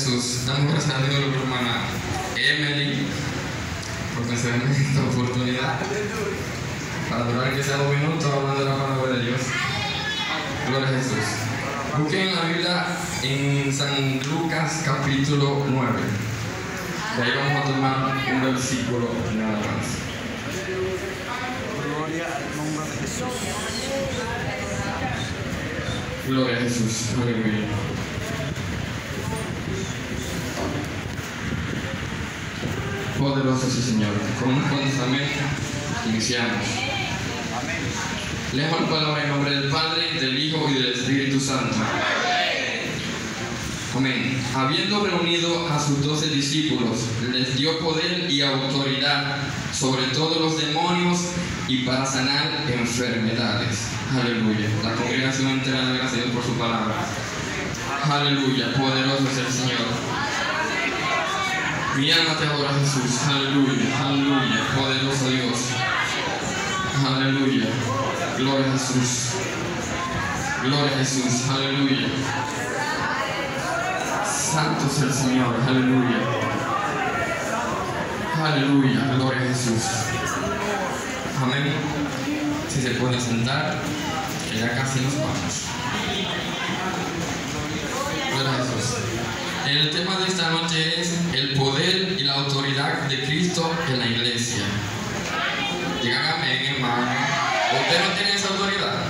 Jesús. Damos gracias a Dios por hermana Emily por concederme esta oportunidad para durar que sea dos minutos hablando de la palabra de Dios. Gloria a Jesús. Busquen la Biblia en San Lucas capítulo 9. De ahí vamos a tomar un versículo nada más. Gloria al nombre de Jesús. Gloria a Jesús. Aleluya. Poderoso es el Señor. Con cuantos amén, iniciamos. Leemos la palabra en nombre del Padre, del Hijo y del Espíritu Santo. Amén. Habiendo reunido a sus doce discípulos, les dio poder y autoridad sobre todos los demonios y para sanar enfermedades. Aleluya. La congregación entera da gracias por su palabra. Aleluya. Poderoso es el Señor. Mi alma te adora Jesús. Aleluya. Aleluya. Poderoso Dios. Aleluya. Gloria a Jesús. Gloria a Jesús. Aleluya. Santo es el Señor. Aleluya. Aleluya. Gloria a Jesús. Amén. Si se puede sentar, que ya casi nos vamos. Gloria a Jesús. El tema de esta noche es el poder y la autoridad de Cristo en la iglesia. Digan amén, hermano. ¿Usted no tiene esa autoridad?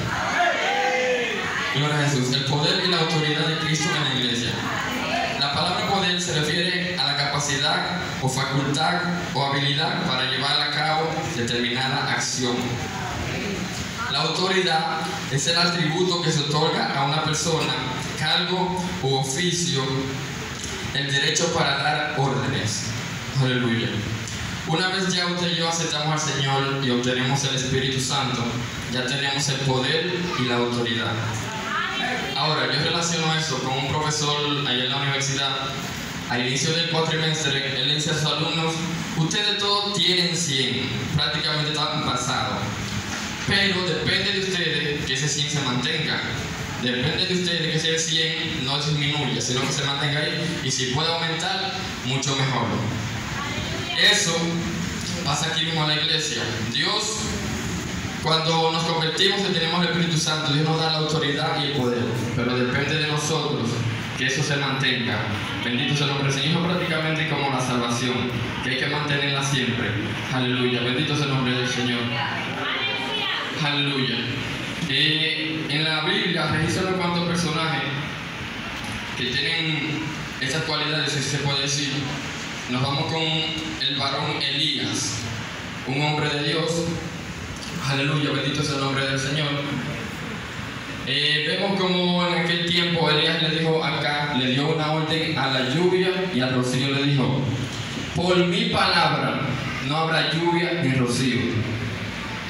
Gloria a Jesús. El poder y la autoridad de Cristo en la iglesia. La palabra poder se refiere a la capacidad o facultad o habilidad para llevar a cabo determinada acción. La autoridad es el atributo que se otorga a una persona, cargo u oficio, el derecho para dar órdenes. Aleluya. Una vez ya usted y yo aceptamos al Señor y obtenemos el Espíritu Santo, ya tenemos el poder y la autoridad. Ahora, yo relaciono eso con un profesor allá en la universidad. Al inicio del cuatrimestre, él dice a sus alumnos, ustedes todos tienen 100, prácticamente están pasados. Pero depende de ustedes que ese 100 se mantenga. Depende de ustedes que ese 100 no disminuya, sino que se mantenga ahí. Y si puede aumentar, mucho mejor. Eso pasa aquí mismo en la iglesia. Dios, cuando nos convertimos y tenemos el Espíritu Santo, Dios nos da la autoridad y el poder. Pero depende de nosotros que eso se mantenga. Bendito sea el nombre del Señor, prácticamente como la salvación, que hay que mantenerla siempre. Aleluya. Bendito sea el nombre del Señor. Aleluya. Eh, en la Biblia registran unos cuantos personajes que tienen estas cualidades, si se puede decir. Nos vamos con el varón Elías, un hombre de Dios. Aleluya, bendito sea el nombre del Señor. Eh, vemos como en aquel tiempo Elías le dijo acá, le dio una orden a la lluvia y al rocío le dijo, por mi palabra no habrá lluvia ni rocío.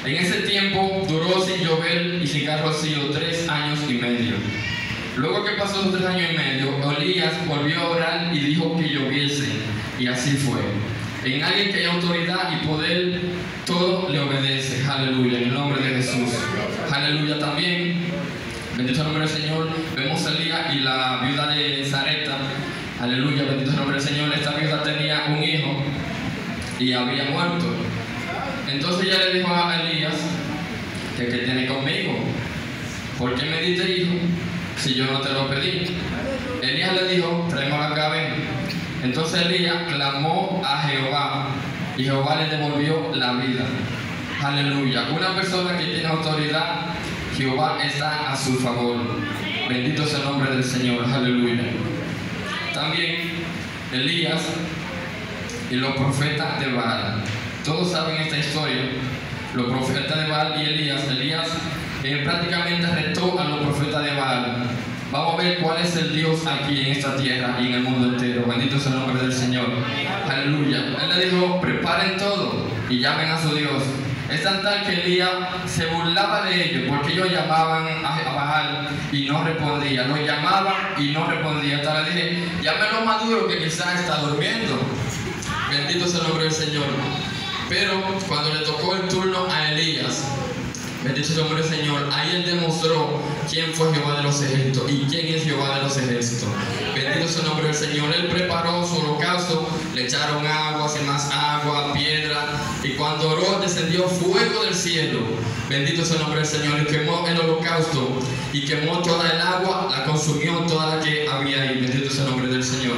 En ese tiempo duró sin llover y sin rocío tres años y medio. Luego que pasó los tres años y medio, Elías volvió a orar y dijo que lloviese. Y así fue. En alguien que hay autoridad y poder, todo le obedece. Aleluya. En el nombre de Jesús. Aleluya también. Bendito el nombre del Señor. Vemos a Elías y la viuda de Zareta. Aleluya. Bendito el nombre del Señor. Esta viuda tenía un hijo y había muerto. Entonces ella le dijo a Elías que que tiene conmigo. ¿Por qué me diste hijo si yo no te lo pedí? Elías le dijo, traemos acá, ven. Entonces Elías clamó a Jehová y Jehová le devolvió la vida. Aleluya. Una persona que tiene autoridad, Jehová está a su favor. Bendito sea el nombre del Señor. Aleluya. También Elías y los profetas de Baal. Todos saben esta historia. Los profetas de Baal y Elías. Elías eh, prácticamente retó a los profetas de Baal. Vamos a ver cuál es el Dios aquí en esta tierra y en el mundo entero. Bendito sea el nombre del Señor. Aleluya. Él le dijo, preparen todo y llamen a su Dios. Es tan tal que Elías se burlaba de ellos porque ellos llamaban a Baal y no respondía. Lo llamaban y no respondía. Hasta le dije, llámenlo maduro que quizás está durmiendo. Bendito sea el nombre del Señor. Pero cuando le tocó el turno a Elías, Bendito el nombre Señor. Ahí él demostró quién fue Jehová de los ejércitos y quién es Jehová de los ejércitos. Bendito el nombre del Señor. Él preparó su holocausto, le echaron agua, sin más agua, piedra. Y cuando oró, descendió fuego del cielo. Bendito el nombre del Señor. Y quemó el holocausto y quemó toda el agua, la consumió toda la que había ahí. Bendito el nombre del Señor.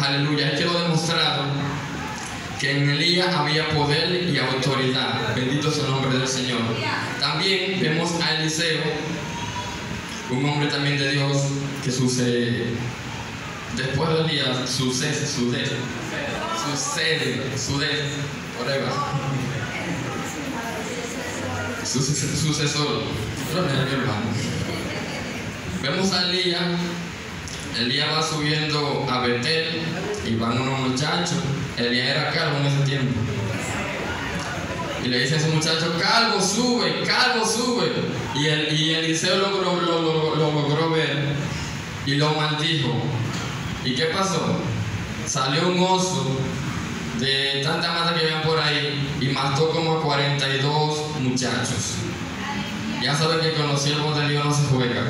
Aleluya. Él quedó demostrado que en Elías había poder y autoridad. Bendito sea el nombre del Señor. También vemos a Eliseo, un hombre también de Dios que sucede, después de Elías, sucede, sucede, sucede, sucede. Suce- Sucesor, es hermano. Vemos a Elías, Elías va subiendo a Betel y van unos muchachos. Elías era calvo en ese tiempo. Y le dice a ese muchacho, calvo, sube, calvo, sube. Y, el, y Eliseo lo, lo- lo logró ver y lo maldijo. ¿Y qué pasó? Salió un oso de tanta mata que habían por ahí y mató como a 42 muchachos. Ya saben que con los siervos de Dios no se juega.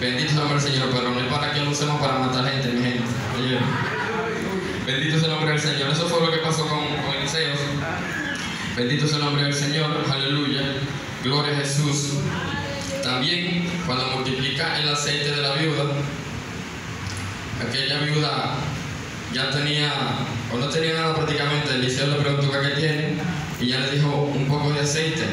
Bendito nombre del Señor, pero no es para que lo usemos para matar gente, mi gente. Bendito sea el nombre del Señor. Eso fue lo que pasó con, con Eliseo. Bendito sea el nombre del Señor. Aleluya. Gloria a Jesús. También cuando multiplica el aceite de la viuda, aquella viuda ya tenía, o no tenía nada prácticamente, Eliseo le preguntó qué tiene y ya le dijo un poco de aceite.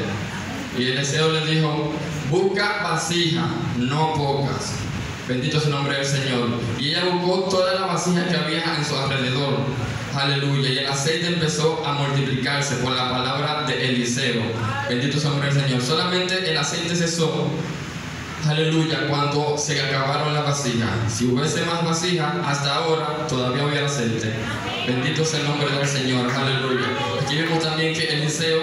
Y Eliseo le dijo, busca vasijas, no pocas. Bendito sea el nombre del Señor. Y ella buscó todas las vasijas que había en su alrededor. Aleluya. Y el aceite empezó a multiplicarse por la palabra de Eliseo. Bendito sea el nombre del Señor. Solamente el aceite cesó. Aleluya, cuando se acabaron las vasijas. Si hubiese más vasijas, hasta ahora todavía hubiera aceite. Bendito sea el nombre del Señor. Aleluya. Aquí vemos también que Eliseo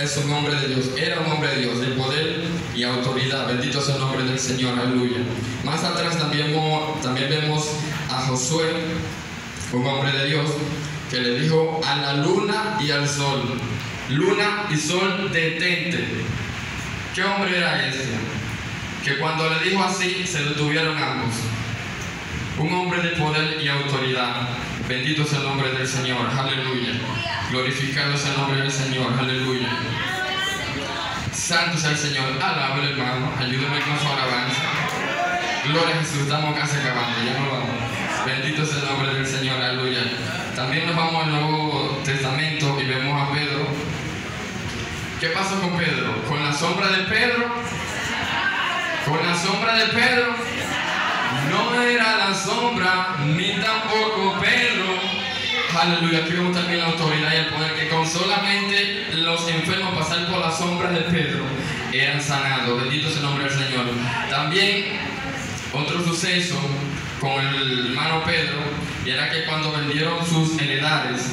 es un hombre de Dios, era un hombre de Dios, de poder y autoridad. Bendito sea el nombre del Señor, aleluya. Más atrás también, vemos- también vemos a Josué, un hombre de Dios, que le dijo a la luna y al sol, luna y sol, detente. ¿Qué hombre era ese? Que cuando le dijo así, se detuvieron ambos. Un hombre de poder y autoridad. Bendito sea el nombre del Señor. Aleluya. Glorificado sea el nombre del Señor. Aleluya. Santo sea el Señor. Alaba hermano. Ayúdame con su alabanza. Gloria a Jesús. Estamos casi acabando. Ya no vamos. Bendito sea el nombre del Señor. Aleluya. También nos vamos al Nuevo Testamento y vemos a Pedro. ¿Qué pasó con Pedro? Con la sombra de Pedro. Con la sombra de Pedro. No era la sombra, ni tampoco Pedro. Aleluya, vemos también la autoridad y el poder que con solamente los enfermos pasar por la sombra de Pedro eran sanados. Bendito sea el nombre del Señor. También otro suceso con el hermano Pedro, y era que cuando vendieron sus heredades,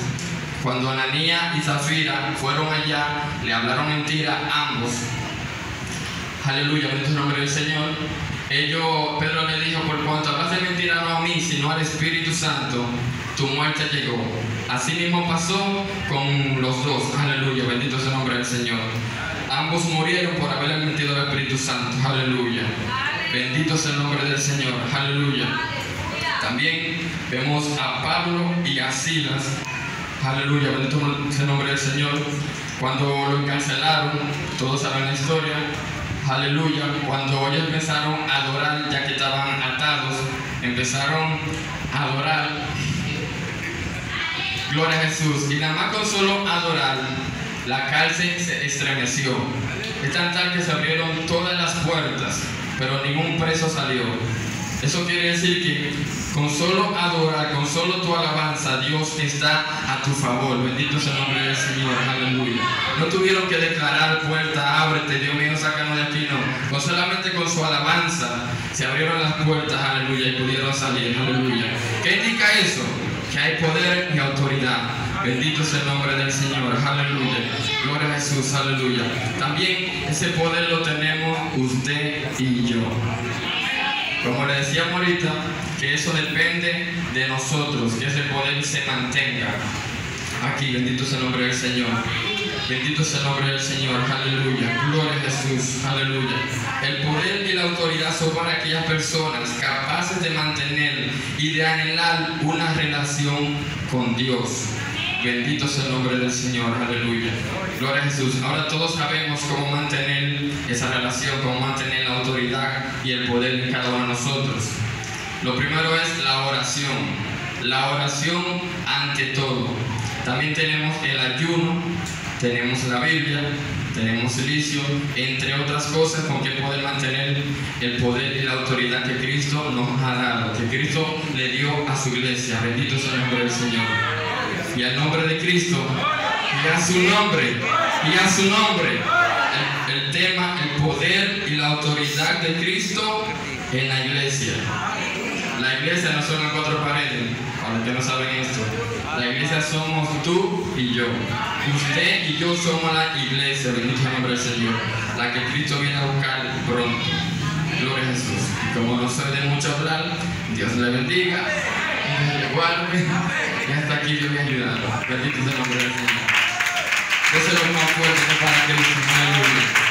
cuando Ananía y Zafira fueron allá, le hablaron mentira ambos. Aleluya, bendito sea el nombre del Señor. Ellos, Pedro le dijo, por cuanto hablas de mentira no a mí, sino al Espíritu Santo, tu muerte llegó. Así mismo pasó con los dos. Aleluya, bendito sea el nombre del Señor. Ambos murieron por haberle mentido al Espíritu Santo. Aleluya. Bendito sea el nombre del Señor. Aleluya. También vemos a Pablo y a Silas. Aleluya, bendito sea el nombre del Señor. Cuando lo encarcelaron, todos saben la historia. Aleluya, cuando ellos empezaron a adorar, ya que estaban atados, empezaron a adorar. Gloria a Jesús. Y nada más con solo adorar, la cárcel se estremeció. Es tan tal que se abrieron todas las puertas, pero ningún preso salió. Eso quiere decir que con solo adorar, con solo tu alabanza, Dios está a tu favor. Bendito sea el nombre del Señor. Aleluya. No tuvieron que declarar puerta, ábrete, Dios mío, sácanos de aquí, no. Con solamente con su alabanza se abrieron las puertas, aleluya, y pudieron salir. Aleluya. ¿Qué indica eso? Que hay poder y autoridad. Bendito sea el nombre del Señor. Aleluya. Gloria a Jesús. Aleluya. También ese poder lo tenemos usted y yo. Como le decíamos ahorita, que eso depende de nosotros, que ese poder se mantenga. Aquí, bendito sea el nombre del Señor. Bendito sea el nombre del Señor, aleluya. Gloria a Jesús, aleluya. El poder y la autoridad son para aquellas personas capaces de mantener y de anhelar una relación con Dios. Bendito sea el nombre del Señor, aleluya. Gloria a Jesús. Ahora todos sabemos cómo mantener esa relación, cómo mantener la autoridad y el poder en cada uno de nosotros. Lo primero es la oración. La oración ante todo. También tenemos el ayuno, tenemos la Biblia, tenemos el vicio, entre otras cosas con que poder mantener el poder y la autoridad que Cristo nos ha dado, que Cristo le dio a su iglesia. Bendito sea el nombre del Señor. Y al nombre de Cristo, y a su nombre, y a su nombre, el, tema, el poder y la autoridad de Cristo en la iglesia. La iglesia no son las cuatro paredes, para los que no saben esto. La iglesia somos tú y yo. Usted y yo somos la iglesia, bendito el nombre del Señor, la que Cristo viene a buscar pronto. Gloria a Jesús. Como no soy de mucho hablar, Dios le bendiga, Guadalupe, que hasta aquí yo me he ayudado. Bendito sea el nombre del Señor. Déselo más fuerte para que los hermanos